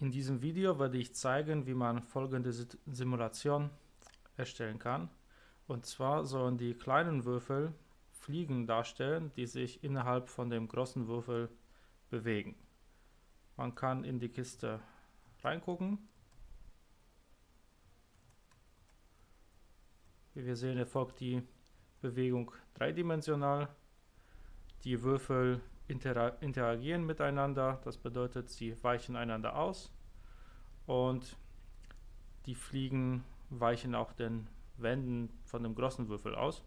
In diesem Video werde ich zeigen, wie man folgende Simulation erstellen kann. Und zwar sollen die kleinen Würfel Fliegen darstellen, die sich innerhalb von dem großen Würfel bewegen. Man kann in die Kiste reingucken. Wie wir sehen, erfolgt die Bewegung dreidimensional. Die Würfel interagieren miteinander, das bedeutet, sie weichen einander aus und die Fliegen weichen auch den Wänden von dem großen Würfel aus.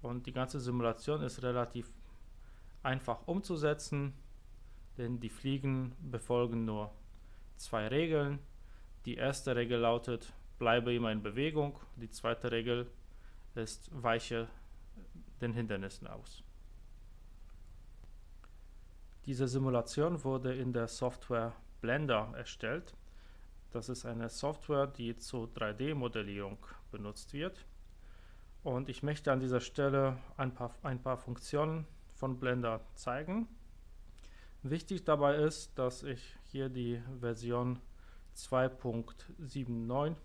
Und die ganze Simulation ist relativ einfach umzusetzen, denn die Fliegen befolgen nur zwei Regeln. Die erste Regel lautet, bleibe immer in Bewegung. Die zweite Regel ist, weiche den Hindernissen aus. Diese Simulation wurde in der Software Blender erstellt. Das ist eine Software, die zur 3D-Modellierung benutzt wird. Und ich möchte an dieser Stelle ein paar, ein paar Funktionen von Blender zeigen. Wichtig dabei ist, dass ich hier die Version 2.79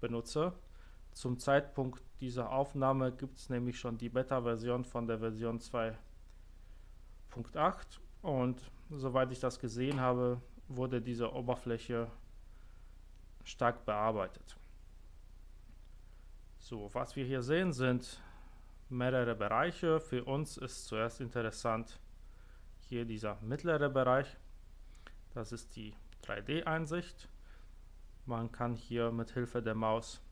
benutze. Zum Zeitpunkt dieser Aufnahme gibt es nämlich schon die Beta-Version von der Version 2.8 und soweit ich das gesehen habe, wurde diese Oberfläche stark bearbeitet. So, was wir hier sehen, sind mehrere Bereiche. Für uns ist zuerst interessant hier dieser mittlere Bereich. Das ist die 3D-Einsicht. Man kann hier mit Hilfe der Maus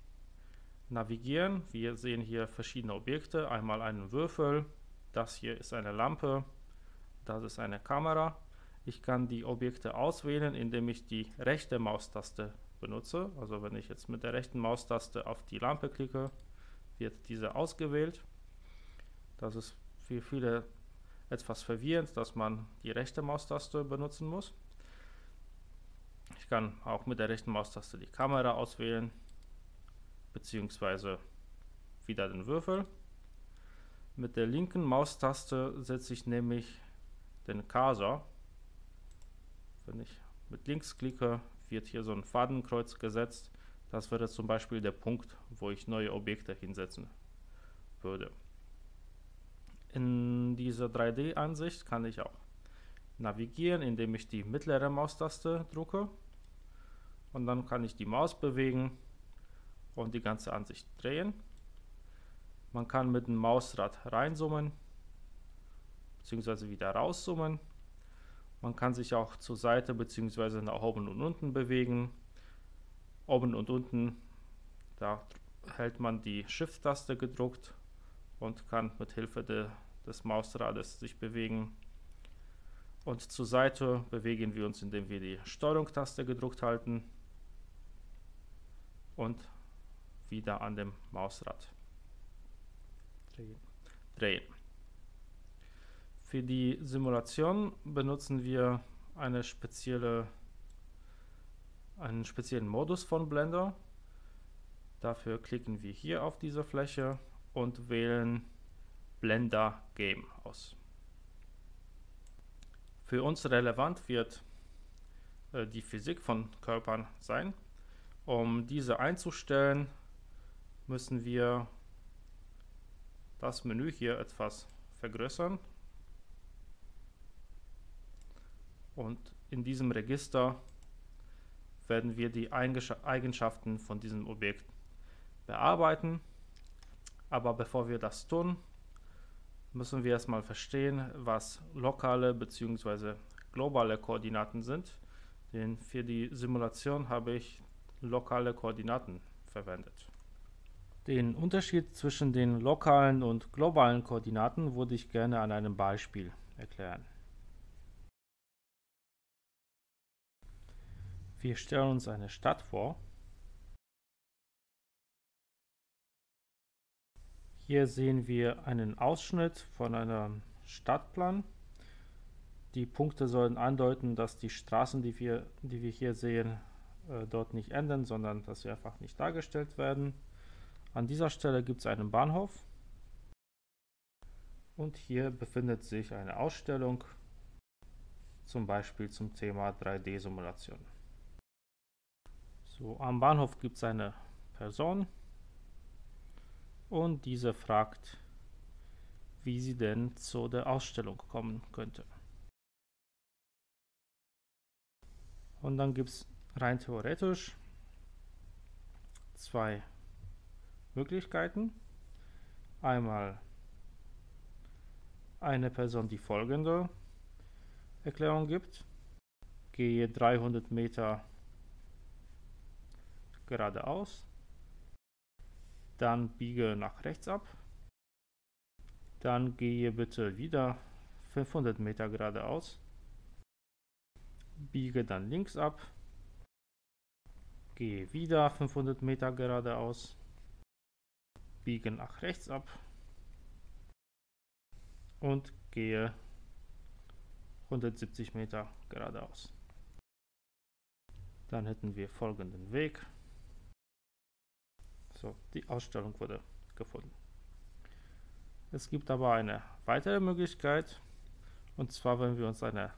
navigieren. Wir sehen hier verschiedene Objekte. Einmal einen Würfel. Das hier ist eine Lampe. Das ist eine Kamera. Ich kann die Objekte auswählen, indem ich die rechte Maustaste benutze. Also wenn ich jetzt mit der rechten Maustaste auf die Lampe klicke, wird diese ausgewählt. Das ist für viele etwas verwirrend, dass man die rechte Maustaste benutzen muss. Ich kann auch mit der rechten Maustaste die Kamera auswählen, beziehungsweise wieder den Würfel. Mit der linken Maustaste setze ich nämlich den Cursor. Wenn ich mit links klicke, wird hier so ein Fadenkreuz gesetzt. Das wäre zum Beispiel der Punkt, wo ich neue Objekte hinsetzen würde. In dieser 3D-Ansicht kann ich auch navigieren, indem ich die mittlere Maustaste drücke. Und dann kann ich die Maus bewegen und die ganze Ansicht drehen. Man kann mit dem Mausrad reinzoomen bzw. wieder rauszoomen. Man kann sich auch zur Seite bzw. nach oben und unten bewegen. Oben und unten, da hält man die Shift-Taste gedruckt und kann mit Hilfe de, des Mausrades sich bewegen. Und zur Seite bewegen wir uns, indem wir die Steuerung-Taste gedruckt halten und wieder an dem Mausrad drehen. Für die Simulation benutzen wir eine spezielle, einen speziellen Modus von Blender. Dafür klicken wir hier auf diese Fläche und wählen Blender Game aus. Für uns relevant wird äh, die Physik von Körpern sein. Um diese einzustellen, müssen wir das Menü hier etwas vergrößern und in diesem Register werden wir die Eigenschaften von diesem Objekt bearbeiten. Aber bevor wir das tun, müssen wir erstmal verstehen, was lokale bzw. globale Koordinaten sind. Denn für die Simulation habe ich lokale Koordinaten verwendet. Den Unterschied zwischen den lokalen und globalen Koordinaten würde ich gerne an einem Beispiel erklären. Wir stellen uns eine Stadt vor. Hier sehen wir einen Ausschnitt von einem Stadtplan. Die Punkte sollen andeuten, dass die Straßen, die wir, die wir hier sehen, äh, dort nicht enden, sondern dass sie einfach nicht dargestellt werden. An dieser Stelle gibt es einen Bahnhof. Und hier befindet sich eine Ausstellung zum Beispiel zum Thema 3D-Simulation. So, am Bahnhof gibt es eine Person und diese fragt, wie sie denn zu der Ausstellung kommen könnte. Und dann gibt es rein theoretisch zwei Möglichkeiten. Einmal eine Person, die folgende Erklärung gibt. Gehe 300 Meter geradeaus, dann biege nach rechts ab, dann gehe bitte wieder 500 Meter geradeaus, biege dann links ab, gehe wieder 500 Meter geradeaus, biege nach rechts ab. Und gehe 170 Meter geradeaus. Dann hätten wir folgenden Weg. So, die Ausstellung wurde gefunden. Es gibt aber eine weitere Möglichkeit, und zwar wenn wir uns eine,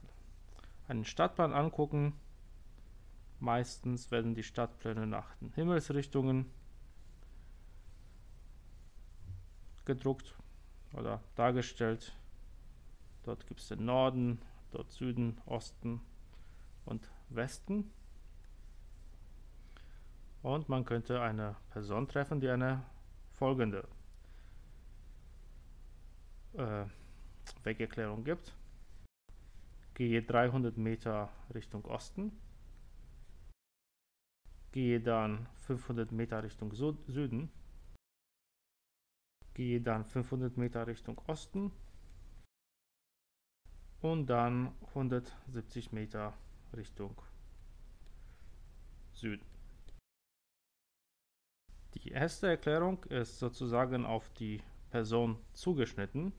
einen Stadtplan angucken. Meistens werden die Stadtpläne nach den Himmelsrichtungen gedruckt oder dargestellt. Dort gibt es den Norden, dort Süden, Osten und Westen. Und man könnte eine Person treffen, die eine folgende äh, Wegerklärung gibt. Gehe 300 Meter Richtung Osten. Gehe dann 500 Meter Richtung Süden gehe dann 500 Meter Richtung Osten und dann 170 Meter Richtung Süden. Die erste Erklärung ist sozusagen auf die Person zugeschnitten.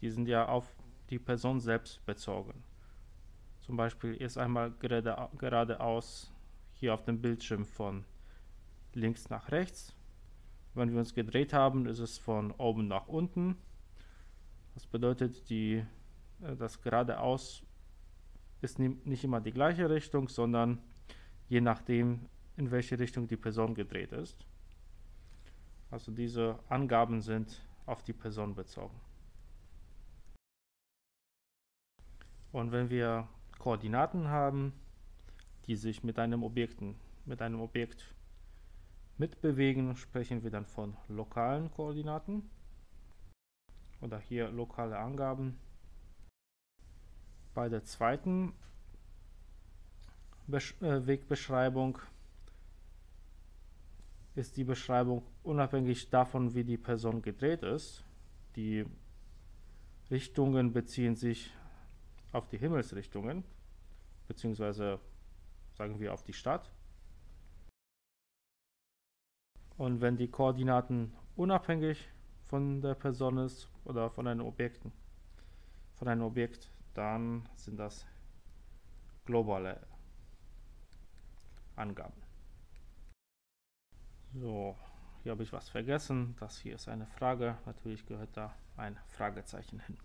Die sind ja auf die Person selbst bezogen. Zum Beispiel ist einmal gerade, geradeaus hier auf dem Bildschirm von links nach rechts wenn wir uns gedreht haben, ist es von oben nach unten. Das bedeutet, die, äh, das geradeaus ist nicht immer die gleiche Richtung, sondern je nachdem, in welche Richtung die Person gedreht ist. Also diese Angaben sind auf die Person bezogen. Und wenn wir Koordinaten haben, die sich mit einem Objekten, mit einem Objekt Mitbewegen sprechen wir dann von lokalen Koordinaten oder hier lokale Angaben. Bei der zweiten äh, Wegbeschreibung ist die Beschreibung unabhängig davon, wie die Person gedreht ist. Die Richtungen beziehen sich auf die Himmelsrichtungen, beziehungsweise sagen wir auf die Stadt. Und wenn die Koordinaten unabhängig von der Person ist oder von einem Objekt, von einem Objekt, dann sind das globale Angaben. So, hier habe ich was vergessen. Das hier ist eine Frage. Natürlich gehört da ein Fragezeichen hin.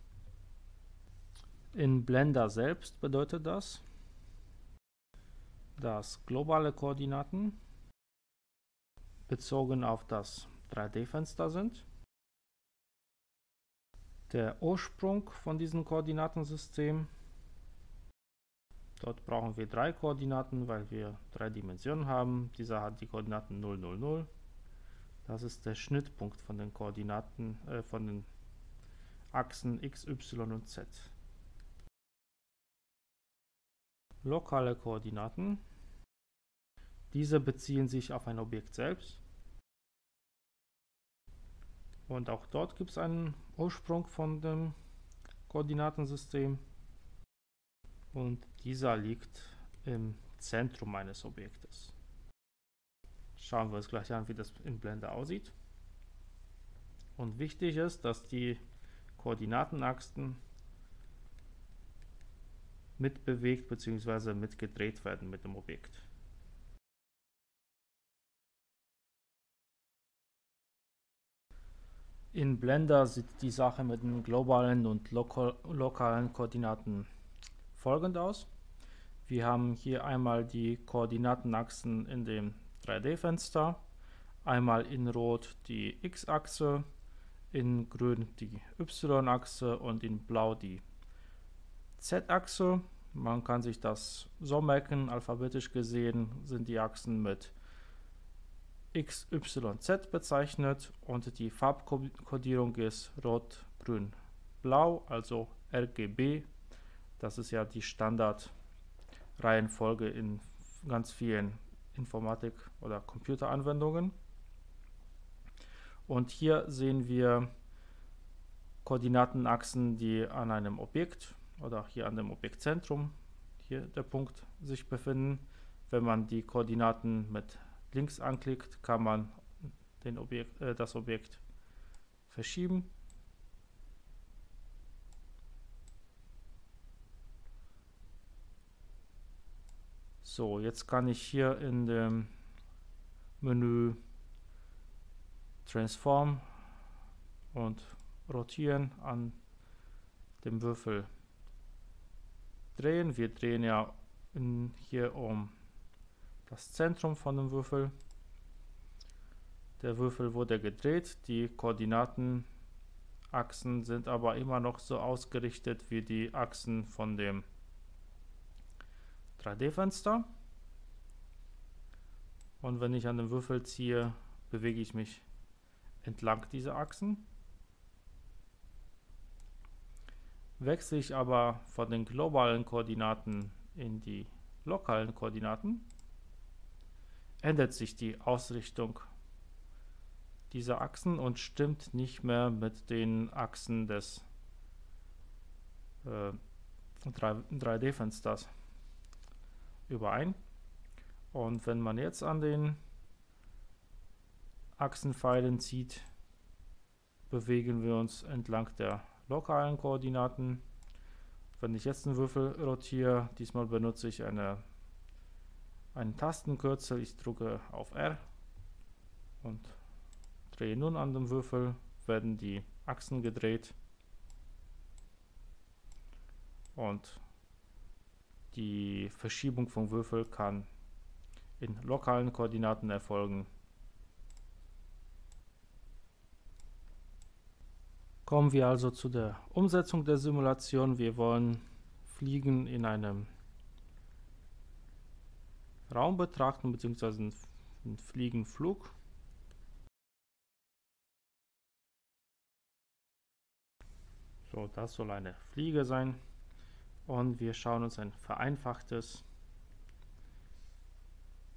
In Blender selbst bedeutet das, dass globale Koordinaten bezogen auf das 3D-Fenster sind. Der Ursprung von diesem Koordinatensystem. Dort brauchen wir drei Koordinaten, weil wir drei Dimensionen haben. Dieser hat die Koordinaten 0, 0, 0. Das ist der Schnittpunkt von den Koordinaten, äh, von den Achsen x, y und z. Lokale Koordinaten diese beziehen sich auf ein Objekt selbst. Und auch dort gibt es einen Ursprung von dem Koordinatensystem. Und dieser liegt im Zentrum eines Objektes. Schauen wir uns gleich an, wie das in Blender aussieht. Und wichtig ist, dass die Koordinatenachsen mitbewegt bzw. mitgedreht werden mit dem Objekt. In Blender sieht die Sache mit den globalen und lokalen Koordinaten folgend aus. Wir haben hier einmal die Koordinatenachsen in dem 3D-Fenster, einmal in Rot die x-Achse, in Grün die y-Achse und in Blau die z-Achse. Man kann sich das so merken, alphabetisch gesehen sind die Achsen mit x, y, z bezeichnet und die Farbkodierung ist rot, grün, blau, also RGB. Das ist ja die Standardreihenfolge in ganz vielen Informatik- oder Computeranwendungen. Und hier sehen wir Koordinatenachsen, die an einem Objekt oder hier an dem Objektzentrum, hier der Punkt, sich befinden. Wenn man die Koordinaten mit links anklickt, kann man Objekt, äh, das Objekt verschieben. So, jetzt kann ich hier in dem Menü Transform und rotieren an dem Würfel drehen. Wir drehen ja in, hier um das Zentrum von dem Würfel. Der Würfel wurde gedreht, die Koordinatenachsen sind aber immer noch so ausgerichtet wie die Achsen von dem 3D-Fenster. Und wenn ich an den Würfel ziehe, bewege ich mich entlang dieser Achsen. Wechsle ich aber von den globalen Koordinaten in die lokalen Koordinaten, ändert sich die Ausrichtung dieser Achsen und stimmt nicht mehr mit den Achsen des äh, 3D-Fensters überein. Und wenn man jetzt an den Achsenpfeilen zieht, bewegen wir uns entlang der lokalen Koordinaten. Wenn ich jetzt einen Würfel rotiere, diesmal benutze ich eine, einen Tastenkürzel. Ich drücke auf R und drehe nun an dem Würfel, werden die Achsen gedreht und die Verschiebung vom Würfel kann in lokalen Koordinaten erfolgen Kommen wir also zu der Umsetzung der Simulation. Wir wollen Fliegen in einem Raum betrachten, beziehungsweise einen Fliegenflug. So, das soll eine Fliege sein. Und wir schauen uns ein vereinfachtes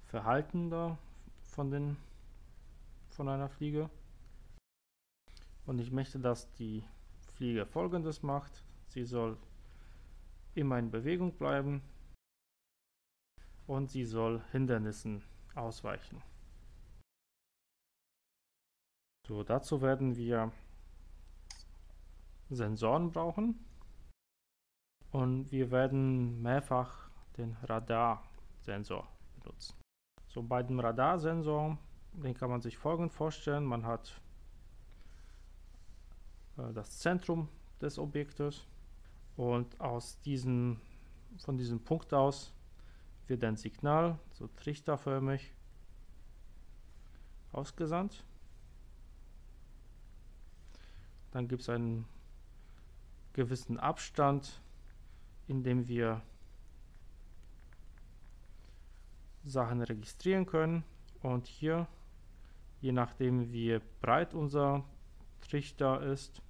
Verhalten da von, den, von einer Fliege und ich möchte, dass die Fliege folgendes macht. Sie soll immer in Bewegung bleiben und sie soll Hindernissen ausweichen. So, dazu werden wir Sensoren brauchen und wir werden mehrfach den Radarsensor benutzen. So, bei dem Radarsensor, den kann man sich folgend vorstellen, man hat äh, das Zentrum des Objektes und aus diesem, von diesem Punkt aus wird ein Signal, so trichterförmig, ausgesandt. Dann gibt es einen gewissen Abstand, in dem wir Sachen registrieren können. Und hier, je nachdem wie breit unser Trichter ist,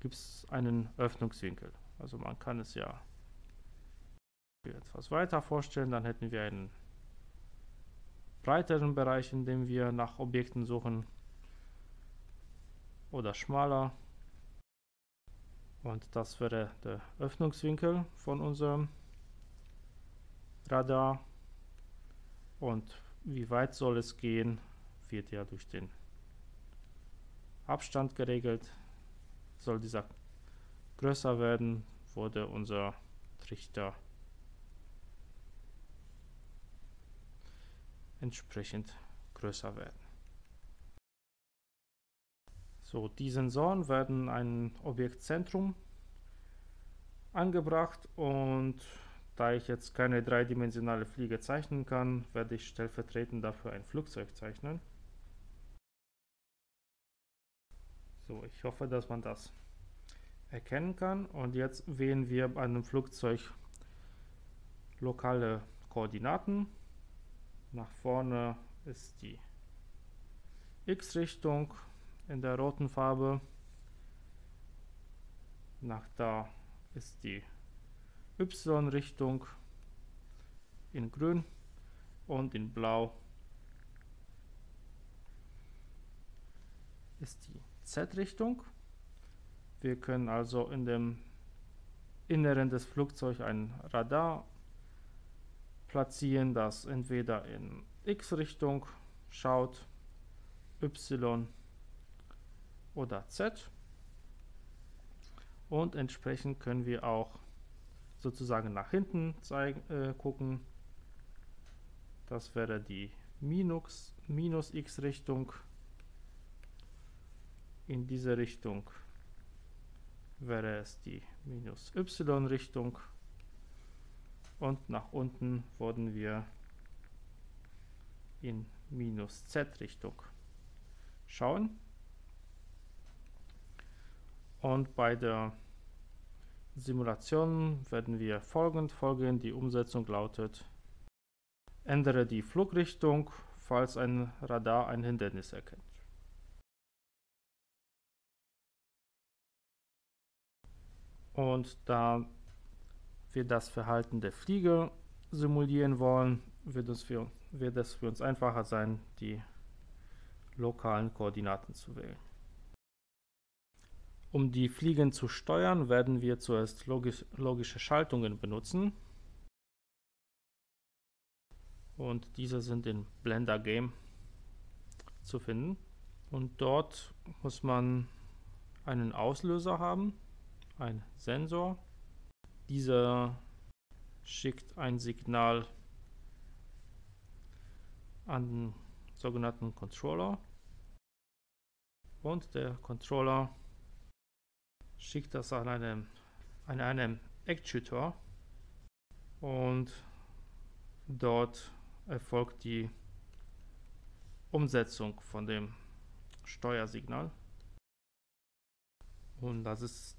gibt es einen Öffnungswinkel. Also man kann es ja etwas weiter vorstellen, dann hätten wir einen breiteren Bereich, in dem wir nach Objekten suchen oder schmaler. Und das wäre der Öffnungswinkel von unserem Radar. Und wie weit soll es gehen, wird ja durch den Abstand geregelt soll dieser größer werden, wurde unser Trichter entsprechend größer werden. So, die Sensoren werden ein Objektzentrum angebracht und da ich jetzt keine dreidimensionale Fliege zeichnen kann, werde ich stellvertretend dafür ein Flugzeug zeichnen. So, ich hoffe, dass man das erkennen kann. Und jetzt wählen wir bei einem Flugzeug lokale Koordinaten. Nach vorne ist die x-Richtung in der roten Farbe. Nach da ist die y-Richtung in grün und in blau ist die z-Richtung. Wir können also in dem Inneren des Flugzeugs ein Radar platzieren, das entweder in x-Richtung schaut, y oder z und entsprechend können wir auch sozusagen nach hinten zeigen, äh, gucken. Das wäre die Minus, Minus x Richtung. In diese Richtung wäre es die Minus y Richtung. Und nach unten wurden wir in Minus z Richtung schauen. Und bei der Simulation werden wir folgend vorgehen. Die Umsetzung lautet, ändere die Flugrichtung, falls ein Radar ein Hindernis erkennt. Und da wir das Verhalten der Fliege simulieren wollen, wird es, für, wird es für uns einfacher sein, die lokalen Koordinaten zu wählen. Um die Fliegen zu steuern, werden wir zuerst logisch, logische Schaltungen benutzen. Und diese sind in Blender Game zu finden. Und dort muss man einen Auslöser haben, ein Sensor. Dieser schickt ein Signal an den sogenannten Controller. Und der Controller schickt das an einem, an einem Actuator und dort erfolgt die Umsetzung von dem Steuersignal. Und das ist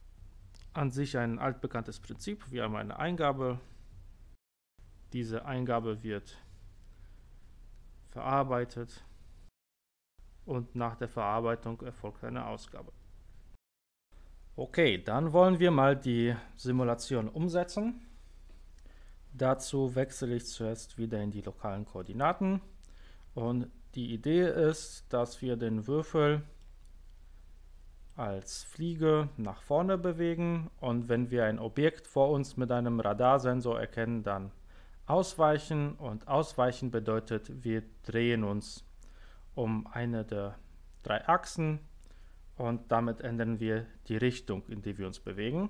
an sich ein altbekanntes Prinzip. Wir haben eine Eingabe. Diese Eingabe wird verarbeitet und nach der Verarbeitung erfolgt eine Ausgabe. Okay, dann wollen wir mal die Simulation umsetzen. Dazu wechsle ich zuerst wieder in die lokalen Koordinaten. Und die Idee ist, dass wir den Würfel als Fliege nach vorne bewegen. Und wenn wir ein Objekt vor uns mit einem Radarsensor erkennen, dann ausweichen. Und ausweichen bedeutet, wir drehen uns um eine der drei Achsen und damit ändern wir die Richtung, in die wir uns bewegen.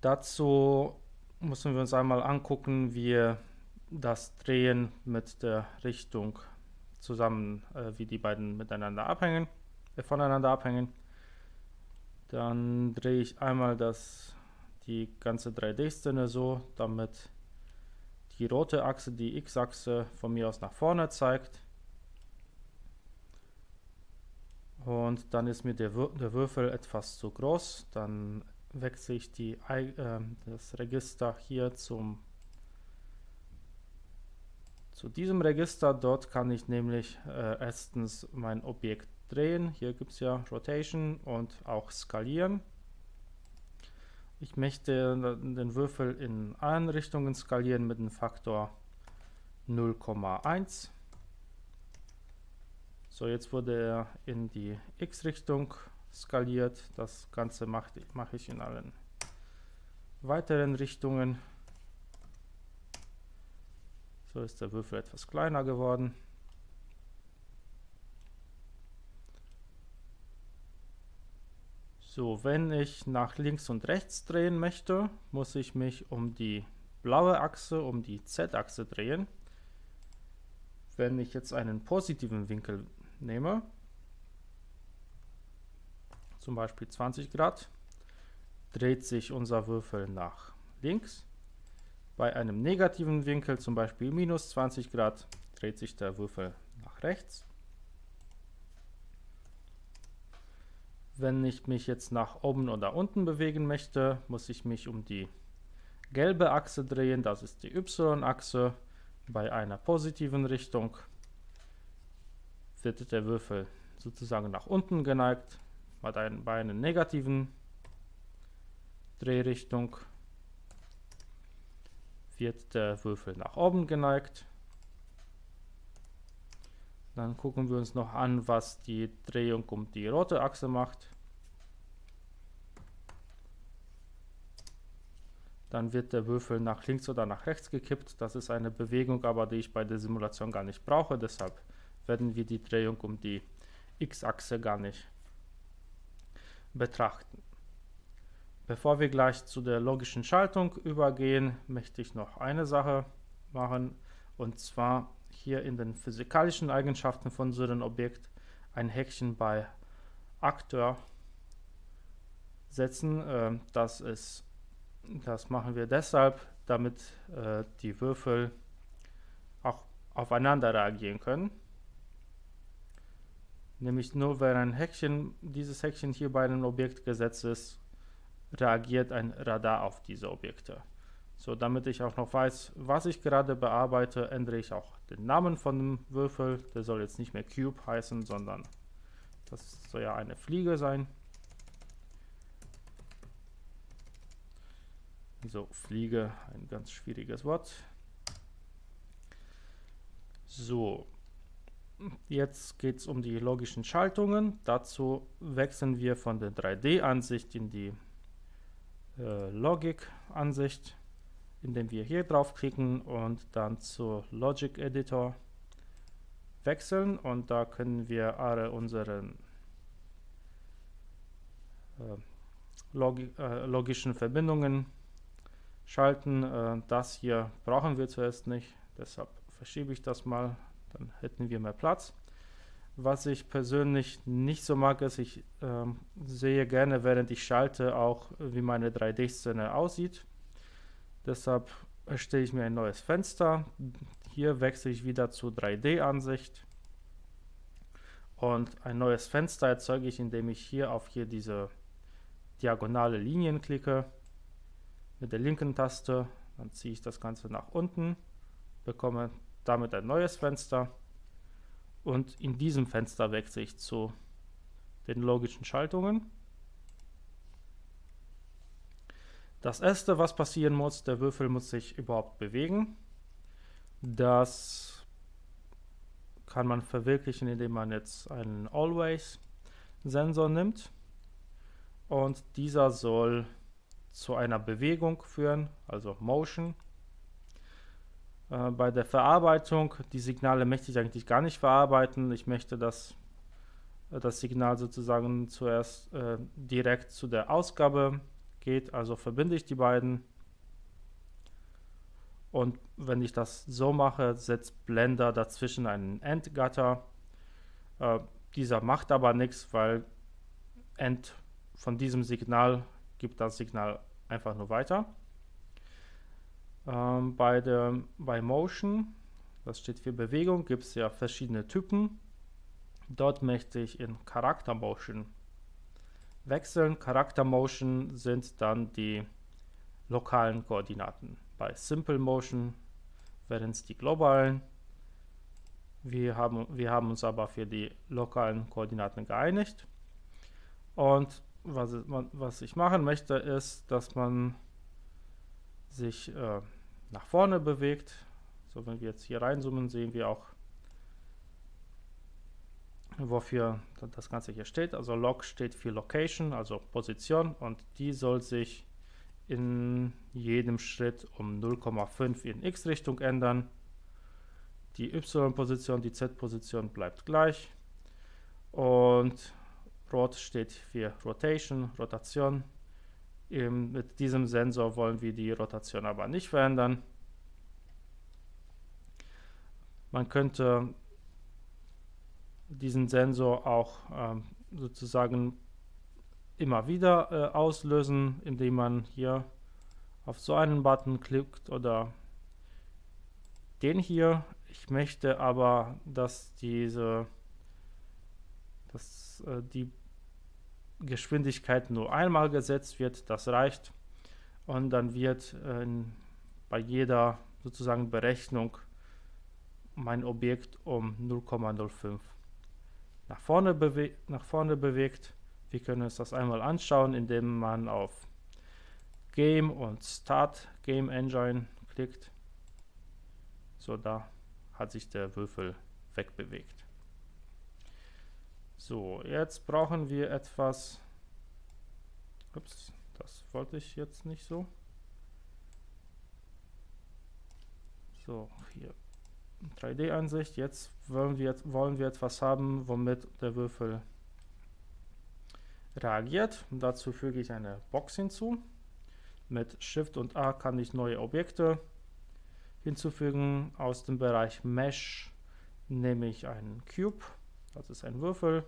Dazu müssen wir uns einmal angucken, wie das Drehen mit der Richtung zusammen, äh, wie die beiden miteinander abhängen, äh, voneinander abhängen. Dann drehe ich einmal das, die ganze 3D-Szene so, damit die rote Achse die X-Achse von mir aus nach vorne zeigt. Und dann ist mir der, Wür der Würfel etwas zu groß. Dann wechsle ich die, äh, das Register hier zum, zu diesem Register. Dort kann ich nämlich äh, erstens mein Objekt drehen. Hier gibt es ja Rotation und auch skalieren. Ich möchte den Würfel in allen Richtungen skalieren mit dem Faktor 0,1. So, jetzt wurde er in die x-Richtung skaliert. Das Ganze mache mach ich in allen weiteren Richtungen. So ist der Würfel etwas kleiner geworden. So, wenn ich nach links und rechts drehen möchte, muss ich mich um die blaue Achse, um die Z-Achse drehen. Wenn ich jetzt einen positiven Winkel nehme, zum Beispiel 20 Grad, dreht sich unser Würfel nach links. Bei einem negativen Winkel, zum Beispiel minus 20 Grad, dreht sich der Würfel nach rechts. Wenn ich mich jetzt nach oben oder unten bewegen möchte, muss ich mich um die gelbe Achse drehen, das ist die Y-Achse. Bei einer positiven Richtung wird der Würfel sozusagen nach unten geneigt. Bei, ein, bei einer negativen Drehrichtung wird der Würfel nach oben geneigt. Dann gucken wir uns noch an, was die Drehung um die rote Achse macht. Dann wird der Würfel nach links oder nach rechts gekippt. Das ist eine Bewegung, aber die ich bei der Simulation gar nicht brauche. Deshalb werden wir die Drehung um die x-Achse gar nicht betrachten. Bevor wir gleich zu der logischen Schaltung übergehen, möchte ich noch eine Sache machen. Und zwar hier in den physikalischen Eigenschaften von so einem Objekt ein Häkchen bei Akteur setzen. Ähm, das, ist, das machen wir deshalb, damit äh, die Würfel auch aufeinander reagieren können. Nämlich nur wenn ein Häkchen, dieses Häkchen hier bei einem Objekt gesetzt ist, reagiert ein Radar auf diese Objekte. So, damit ich auch noch weiß, was ich gerade bearbeite, ändere ich auch den Namen von dem Würfel. Der soll jetzt nicht mehr Cube heißen, sondern das soll ja eine Fliege sein. So, Fliege, ein ganz schwieriges Wort. So, jetzt geht es um die logischen Schaltungen. Dazu wechseln wir von der 3D-Ansicht in die äh, Logik-Ansicht indem wir hier draufklicken und dann zu Logic Editor wechseln und da können wir alle unsere äh, Log äh, logischen Verbindungen schalten. Äh, das hier brauchen wir zuerst nicht, deshalb verschiebe ich das mal, dann hätten wir mehr Platz. Was ich persönlich nicht so mag, ist, ich ähm, sehe gerne, während ich schalte, auch wie meine 3D-Szene aussieht. Deshalb erstelle ich mir ein neues Fenster. Hier wechsle ich wieder zu 3D-Ansicht. Und ein neues Fenster erzeuge ich, indem ich hier auf hier diese diagonale Linien klicke. Mit der linken Taste. Dann ziehe ich das Ganze nach unten. Bekomme damit ein neues Fenster. Und in diesem Fenster wechsle ich zu den logischen Schaltungen. Das erste, was passieren muss, der Würfel muss sich überhaupt bewegen. Das kann man verwirklichen, indem man jetzt einen Always-Sensor nimmt. Und dieser soll zu einer Bewegung führen, also Motion. Äh, bei der Verarbeitung, die Signale möchte ich eigentlich gar nicht verarbeiten. Ich möchte, dass äh, das Signal sozusagen zuerst äh, direkt zu der Ausgabe geht. Also verbinde ich die beiden. Und wenn ich das so mache, setzt Blender dazwischen einen Endgatter. Äh, dieser macht aber nichts, weil End von diesem Signal gibt das Signal einfach nur weiter. Ähm, bei, der, bei Motion, das steht für Bewegung, gibt es ja verschiedene Typen. Dort möchte ich in Charakter Motion wechseln. Charakter Motion sind dann die lokalen Koordinaten. Bei Simple Motion wären es die globalen. Wir haben, wir haben uns aber für die lokalen Koordinaten geeinigt. Und was, was ich machen möchte, ist, dass man sich äh, nach vorne bewegt. So, wenn wir jetzt hier reinzoomen, sehen wir auch wofür das Ganze hier steht. Also Log steht für Location, also Position und die soll sich in jedem Schritt um 0,5 in x-Richtung ändern. Die y-Position, die z-Position bleibt gleich und rot steht für Rotation, Rotation. Eben mit diesem Sensor wollen wir die Rotation aber nicht verändern. Man könnte diesen Sensor auch ähm, sozusagen immer wieder äh, auslösen, indem man hier auf so einen Button klickt oder den hier. Ich möchte aber, dass diese, dass äh, die Geschwindigkeit nur einmal gesetzt wird. Das reicht. Und dann wird äh, bei jeder sozusagen Berechnung mein Objekt um 0,05 nach nach vorne bewegt. Wir können uns das einmal anschauen, indem man auf Game und Start Game Engine klickt. So, da hat sich der Würfel wegbewegt. So, jetzt brauchen wir etwas. Ups, das wollte ich jetzt nicht so. So, hier 3D-Ansicht. Jetzt wollen wir, wollen wir etwas haben, womit der Würfel reagiert. Und dazu füge ich eine Box hinzu. Mit Shift und A kann ich neue Objekte hinzufügen. Aus dem Bereich Mesh nehme ich einen Cube. Das ist ein Würfel.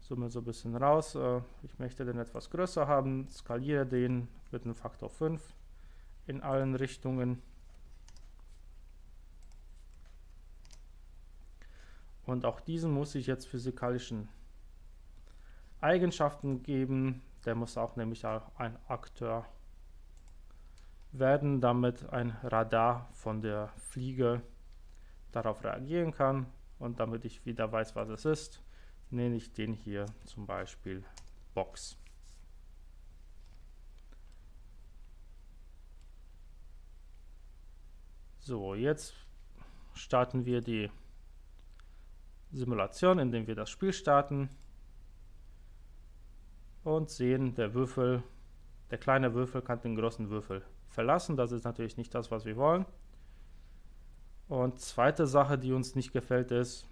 Zoome so ein bisschen raus. Äh, ich möchte den etwas größer haben. Skaliere den mit einem Faktor 5 in allen Richtungen. Und auch diesen muss ich jetzt physikalischen Eigenschaften geben. Der muss auch nämlich ein Akteur werden, damit ein Radar von der Fliege darauf reagieren kann. Und damit ich wieder weiß, was es ist, nenne ich den hier zum Beispiel Box. So, jetzt starten wir die Simulation, indem wir das Spiel starten und sehen, der Würfel, der kleine Würfel kann den großen Würfel verlassen. Das ist natürlich nicht das, was wir wollen. Und zweite Sache, die uns nicht gefällt, ist,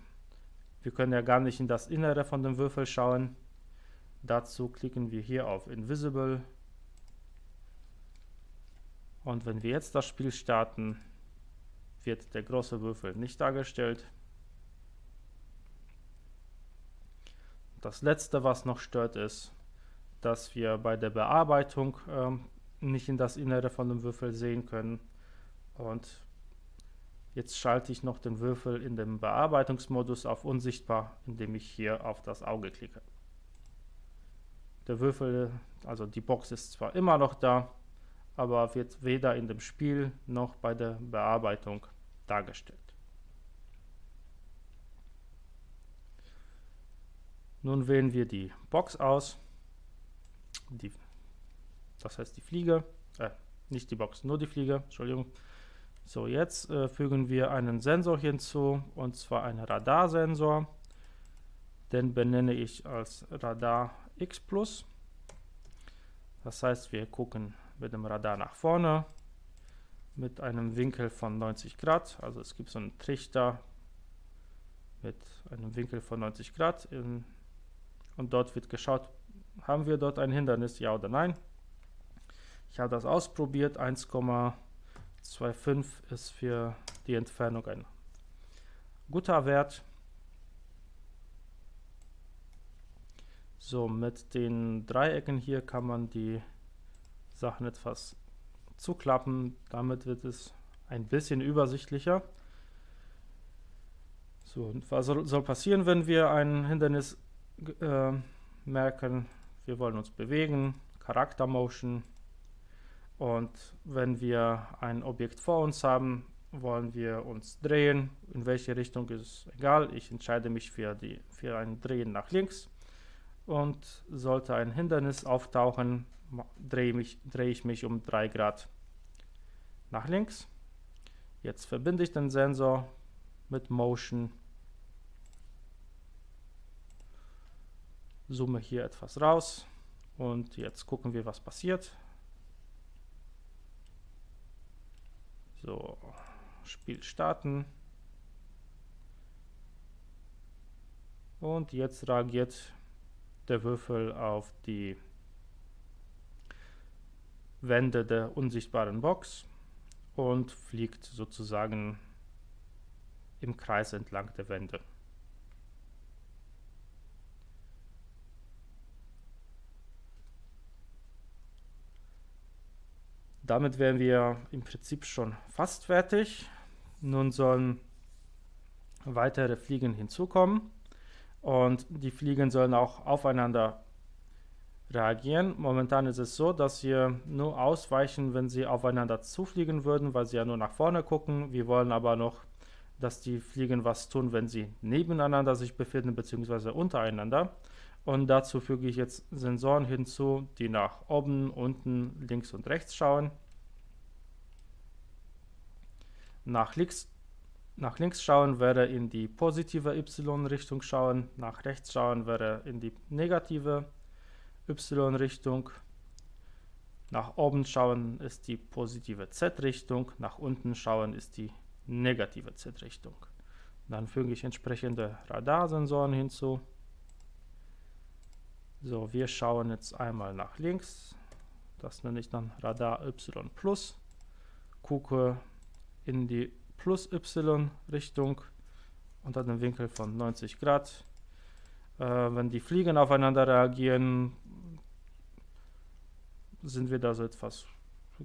wir können ja gar nicht in das Innere von dem Würfel schauen. Dazu klicken wir hier auf Invisible. Und wenn wir jetzt das Spiel starten, wird der große Würfel nicht dargestellt. Das letzte, was noch stört, ist, dass wir bei der Bearbeitung ähm, nicht in das Innere von dem Würfel sehen können. Und jetzt schalte ich noch den Würfel in dem Bearbeitungsmodus auf unsichtbar, indem ich hier auf das Auge klicke. Der Würfel, also die Box ist zwar immer noch da, aber wird weder in dem Spiel noch bei der Bearbeitung dargestellt. Nun wählen wir die Box aus, die, das heißt die Fliege, äh, nicht die Box, nur die Fliege, Entschuldigung. So, jetzt äh, fügen wir einen Sensor hinzu, und zwar einen Radarsensor. Den benenne ich als Radar X+. Das heißt, wir gucken mit dem Radar nach vorne mit einem Winkel von 90 Grad. Also es gibt so einen Trichter mit einem Winkel von 90 Grad in und dort wird geschaut, haben wir dort ein Hindernis, ja oder nein. Ich habe das ausprobiert, 1,25 ist für die Entfernung ein guter Wert. So, mit den Dreiecken hier kann man die Sachen etwas zuklappen. Damit wird es ein bisschen übersichtlicher. So, was soll passieren, wenn wir ein Hindernis äh, merken, wir wollen uns bewegen, Charakter Motion. Und wenn wir ein Objekt vor uns haben, wollen wir uns drehen. In welche Richtung ist egal. Ich entscheide mich für, die, für ein Drehen nach links. Und sollte ein Hindernis auftauchen, drehe, mich, drehe ich mich um 3 Grad nach links. Jetzt verbinde ich den Sensor mit Motion zoome hier etwas raus und jetzt gucken wir, was passiert. So, Spiel starten. Und jetzt reagiert der Würfel auf die Wände der unsichtbaren Box und fliegt sozusagen im Kreis entlang der Wände. Damit wären wir im Prinzip schon fast fertig. Nun sollen weitere Fliegen hinzukommen und die Fliegen sollen auch aufeinander reagieren. Momentan ist es so, dass sie nur ausweichen, wenn sie aufeinander zufliegen würden, weil sie ja nur nach vorne gucken. Wir wollen aber noch, dass die Fliegen was tun, wenn sie nebeneinander sich befinden bzw. untereinander. Und dazu füge ich jetzt Sensoren hinzu, die nach oben, unten, links und rechts schauen. Nach links, nach links schauen wäre in die positive y-Richtung schauen, nach rechts schauen wäre in die negative y-Richtung. Nach oben schauen ist die positive z-Richtung, nach unten schauen ist die negative z-Richtung. Dann füge ich entsprechende Radarsensoren hinzu. So, wir schauen jetzt einmal nach links. Das nenne ich dann Radar Y+. Gucke in die plus Y Richtung unter dem Winkel von 90 Grad. Äh, wenn die Fliegen aufeinander reagieren, sind wir da so etwas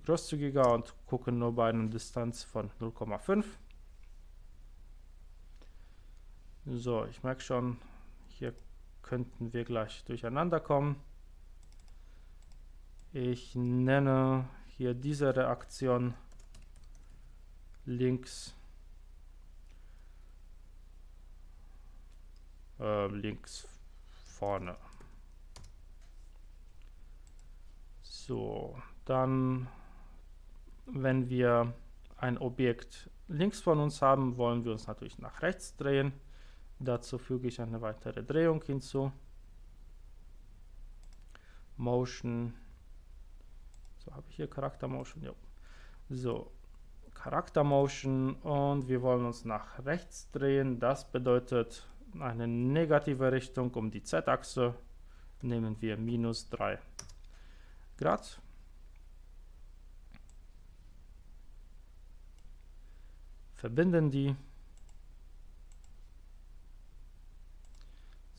großzügiger und gucken nur bei einer Distanz von 0,5. So, ich merke schon, hier könnten wir gleich durcheinander kommen. Ich nenne hier diese Reaktion links äh, links vorne. So, dann, wenn wir ein Objekt links von uns haben, wollen wir uns natürlich nach rechts drehen. Dazu füge ich eine weitere Drehung hinzu. Motion. So, habe ich hier Charakter Motion? Ja. So, Charakter Motion und wir wollen uns nach rechts drehen. Das bedeutet eine negative Richtung um die Z-Achse. Nehmen wir minus 3 Grad. Verbinden die.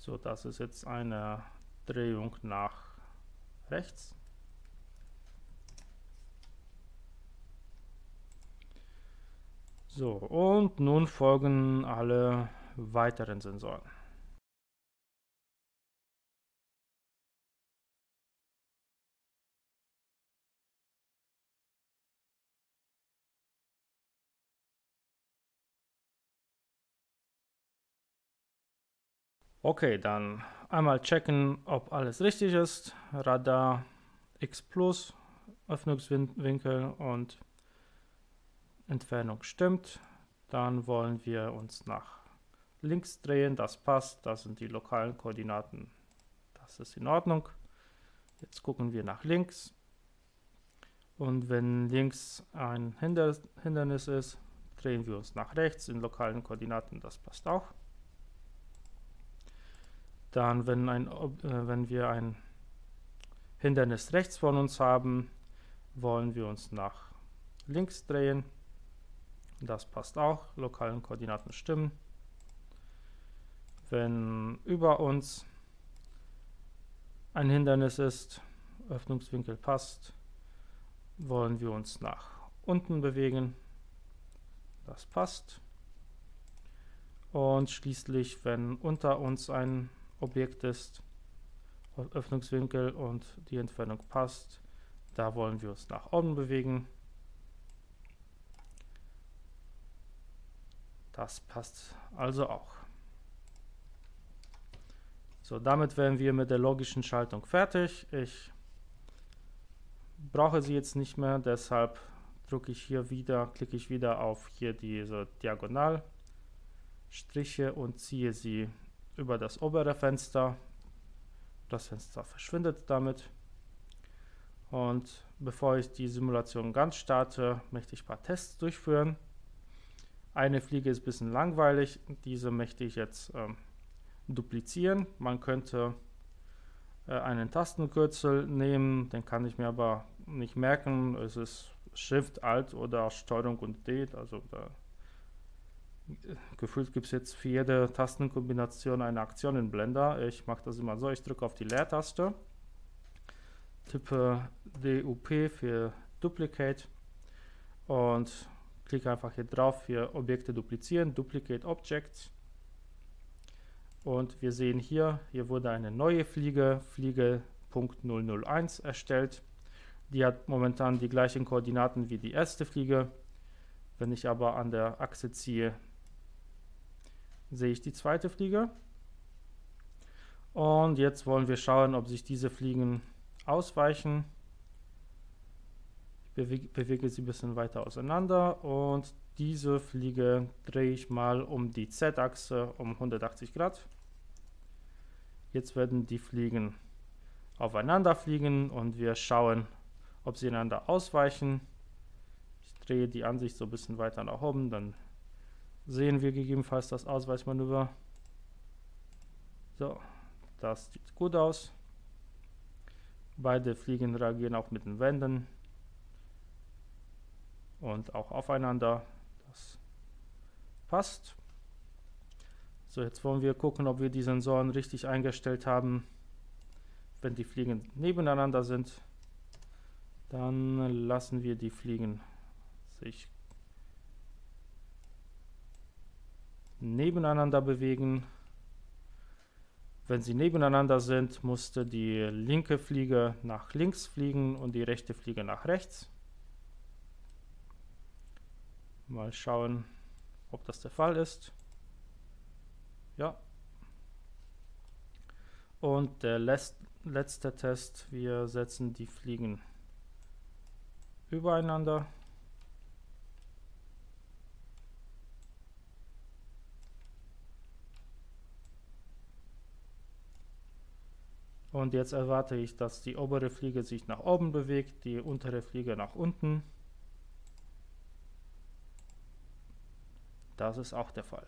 So, das ist jetzt eine Drehung nach rechts. So, und nun folgen alle weiteren Sensoren. Okay, dann einmal checken, ob alles richtig ist. Radar X Plus, Öffnungswinkel und Entfernung stimmt. Dann wollen wir uns nach links drehen, das passt, das sind die lokalen Koordinaten, das ist in Ordnung. Jetzt gucken wir nach links und wenn links ein Hindernis ist, drehen wir uns nach rechts in lokalen Koordinaten, das passt auch. Dann, wenn, ein, äh, wenn wir ein Hindernis rechts von uns haben, wollen wir uns nach links drehen. Das passt auch, lokalen Koordinaten stimmen. Wenn über uns ein Hindernis ist, Öffnungswinkel passt, wollen wir uns nach unten bewegen. Das passt. Und schließlich, wenn unter uns ein Objekt ist, Öffnungswinkel und die Entfernung passt. Da wollen wir uns nach oben bewegen. Das passt also auch. So, damit wären wir mit der logischen Schaltung fertig. Ich brauche sie jetzt nicht mehr, deshalb drücke ich hier wieder, klicke ich wieder auf hier diese Diagonalstriche und ziehe sie über das obere Fenster. Das Fenster verschwindet damit. Und bevor ich die Simulation ganz starte, möchte ich ein paar Tests durchführen. Eine Fliege ist ein bisschen langweilig, diese möchte ich jetzt ähm, duplizieren. Man könnte äh, einen Tastenkürzel nehmen, den kann ich mir aber nicht merken. Es ist Shift, Alt oder Steuerung und D, also da gefühlt gibt es jetzt für jede Tastenkombination eine Aktion in Blender. Ich mache das immer so, ich drücke auf die Leertaste, tippe DUP für Duplicate und klicke einfach hier drauf für Objekte duplizieren, Duplicate Objects. Und wir sehen hier, hier wurde eine neue Fliege, Fliege.001 erstellt. Die hat momentan die gleichen Koordinaten wie die erste Fliege. Wenn ich aber an der Achse ziehe, sehe ich die zweite Fliege. Und jetzt wollen wir schauen, ob sich diese Fliegen ausweichen. Ich bewege, bewege sie ein bisschen weiter auseinander und diese Fliege drehe ich mal um die Z-Achse um 180 Grad. Jetzt werden die Fliegen aufeinander fliegen und wir schauen, ob sie einander ausweichen. Ich drehe die Ansicht so ein bisschen weiter nach oben, dann sehen wir gegebenenfalls das Ausweichmanöver. So, das sieht gut aus. Beide Fliegen reagieren auch mit den Wänden und auch aufeinander. Das passt. So, jetzt wollen wir gucken, ob wir die Sensoren richtig eingestellt haben. Wenn die Fliegen nebeneinander sind, dann lassen wir die Fliegen sich nebeneinander bewegen. Wenn sie nebeneinander sind, musste die linke Fliege nach links fliegen und die rechte Fliege nach rechts. Mal schauen, ob das der Fall ist. Ja. Und der letzte Test, wir setzen die Fliegen übereinander. Und jetzt erwarte ich, dass die obere Fliege sich nach oben bewegt, die untere Fliege nach unten. Das ist auch der Fall.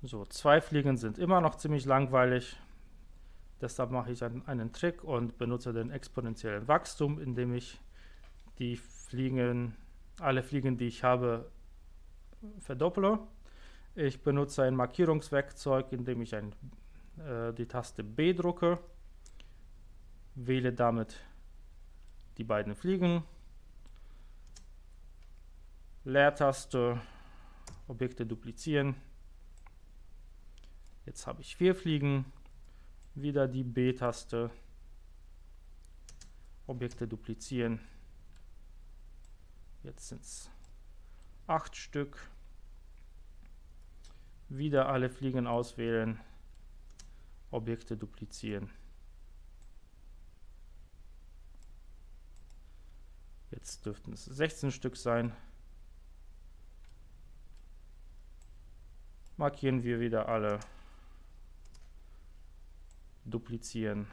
So, zwei Fliegen sind immer noch ziemlich langweilig. Deshalb mache ich einen, einen Trick und benutze den exponentiellen Wachstum, indem ich die Fliegen, alle Fliegen, die ich habe, verdopple. Ich benutze ein Markierungswerkzeug, indem ich ein, äh, die Taste B drucke, wähle damit die beiden Fliegen, Leertaste, Objekte duplizieren. Jetzt habe ich vier Fliegen, wieder die B-Taste, Objekte duplizieren. Jetzt sind es acht Stück wieder alle Fliegen auswählen, Objekte duplizieren. Jetzt dürften es 16 Stück sein. Markieren wir wieder alle. Duplizieren.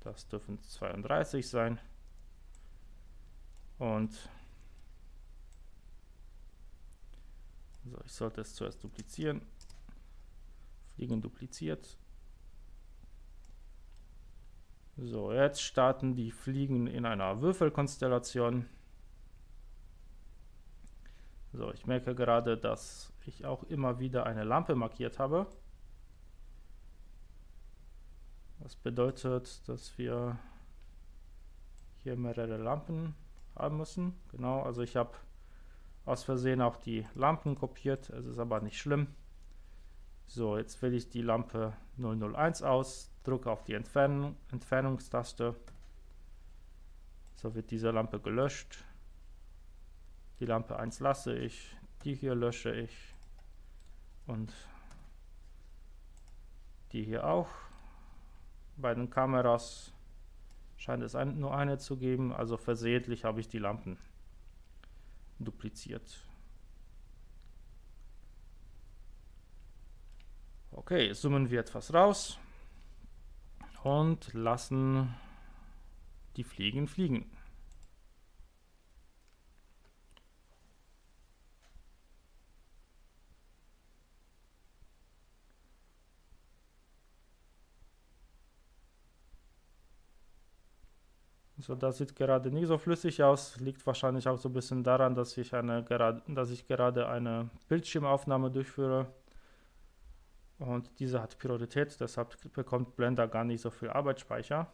Das dürfen 32 sein. Und so, ich sollte es zuerst duplizieren. Fliegen dupliziert. So, jetzt starten die Fliegen in einer Würfelkonstellation. So, ich merke gerade, dass ich auch immer wieder eine Lampe markiert habe. Das bedeutet, dass wir hier mehrere Lampen haben müssen. Genau, also ich habe aus Versehen auch die Lampen kopiert. Es ist aber nicht schlimm. So, jetzt wähle ich die Lampe 001 aus, drücke auf die Entfernung, Entfernungstaste. So wird diese Lampe gelöscht. Die Lampe 1 lasse ich, die hier lösche ich und die hier auch. Bei den Kameras scheint es ein, nur eine zu geben, also versehentlich habe ich die Lampen dupliziert. Okay, zoomen wir etwas raus und lassen die Fliegen fliegen. So, das sieht gerade nicht so flüssig aus, liegt wahrscheinlich auch so ein bisschen daran, dass ich, eine, dass ich gerade eine Bildschirmaufnahme durchführe. Und diese hat Priorität, deshalb bekommt Blender gar nicht so viel Arbeitsspeicher.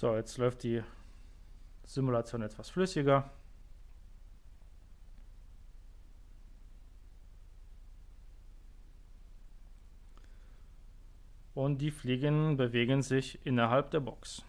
So, jetzt läuft die Simulation etwas flüssiger. Und die Fliegen bewegen sich innerhalb der Box.